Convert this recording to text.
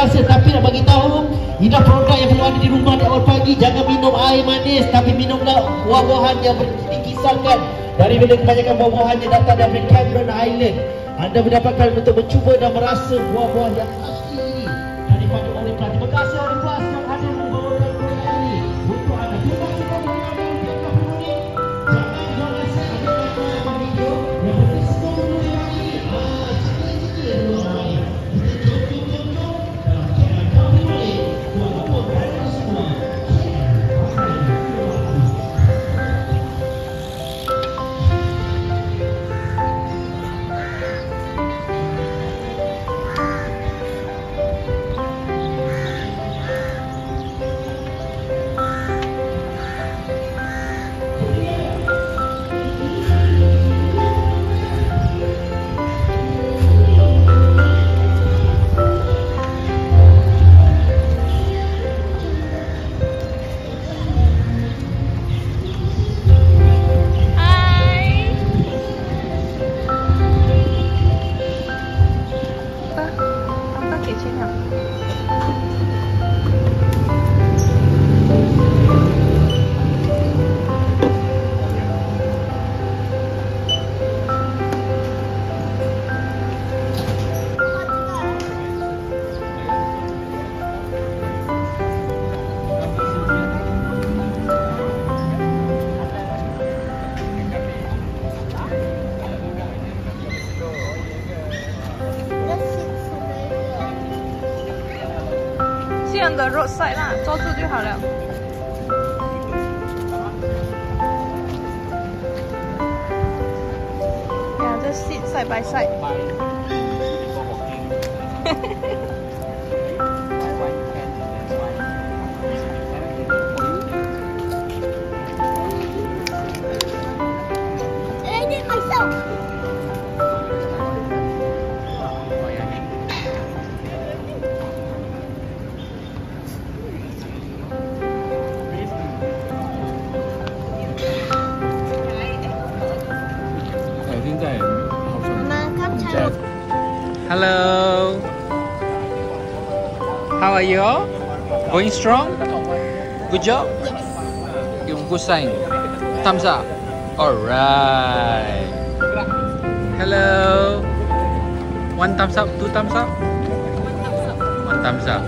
rasa tapi nak bagi tahu hidup produk yang perlu ada di rumah di awal pagi. Jangan minum air manis tapi minumlah buah-buahan yang dikisarkan. Dari bila kebanyakan buah-buahan yang datang dari Cameron Island anda mendapatkan untuk mencuba dan merasa buah-buah yang asli. Daripada orang yang terima kasih orang 这样的肉晒蜡抓住就好了。这细晒白晒嘿嘿 Hello. How are you all? Going strong? Good job? Yung good sign. Thumbs up. Alright. Hello. One thumbs up, two thumbs up. One thumbs up.